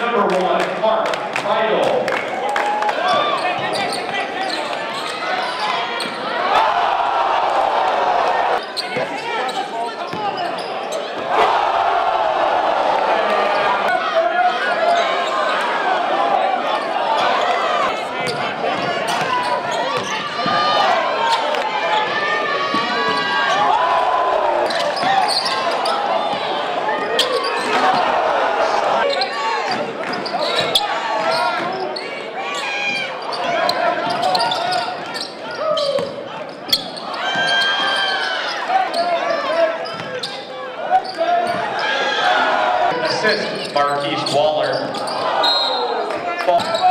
Number one, Mark Vital. Assist, Marquise Waller. Fall-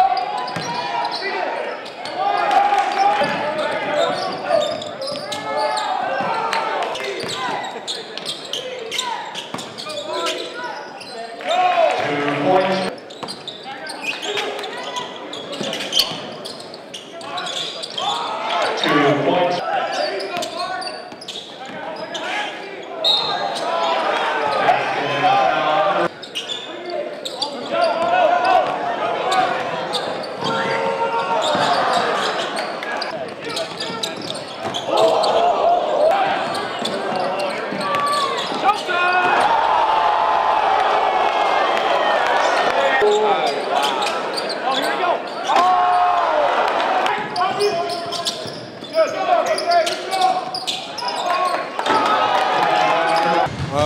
Two points.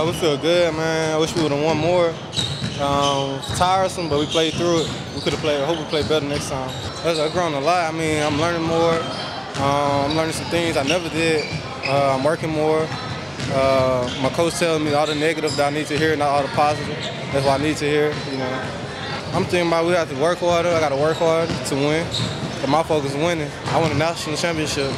We feel good, man. I wish we would have won more. Um, tiresome, but we played through it. We could have played. I hope we play better next time. I've grown a lot. I mean, I'm learning more. Um, I'm learning some things I never did. Uh, I'm working more. Uh, my coach telling me all the negative that I need to hear, not all the positive. That's what I need to hear. You know, I'm thinking about we have to work harder. I got to work hard to win. But my focus is winning. I want a national championship.